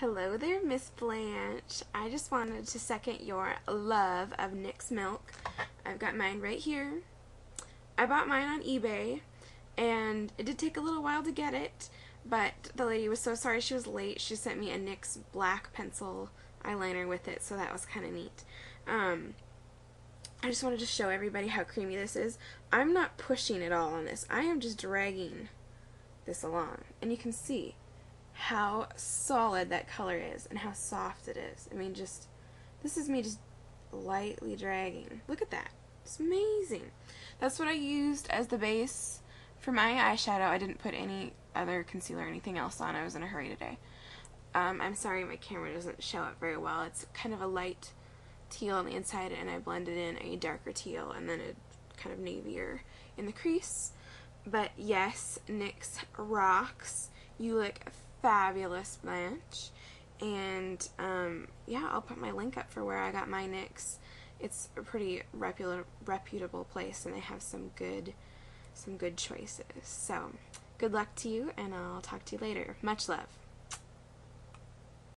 Hello there, Miss Blanche. I just wanted to second your love of NYX Milk. I've got mine right here. I bought mine on eBay, and it did take a little while to get it, but the lady was so sorry she was late. She sent me a NYX black pencil eyeliner with it, so that was kind of neat. Um, I just wanted to show everybody how creamy this is. I'm not pushing at all on this. I am just dragging this along, and you can see how solid that color is and how soft it is. I mean, just, this is me just lightly dragging. Look at that. It's amazing. That's what I used as the base for my eyeshadow. I didn't put any other concealer or anything else on. I was in a hurry today. Um, I'm sorry my camera doesn't show up very well. It's kind of a light teal on the inside and I blended in a darker teal and then a kind of navier in the crease. But yes, NYX rocks. You look fabulous Blanche. And um, yeah, I'll put my link up for where I got my NYX. It's a pretty reputable, reputable place, and they have some good, some good choices. So, good luck to you, and I'll talk to you later. Much love.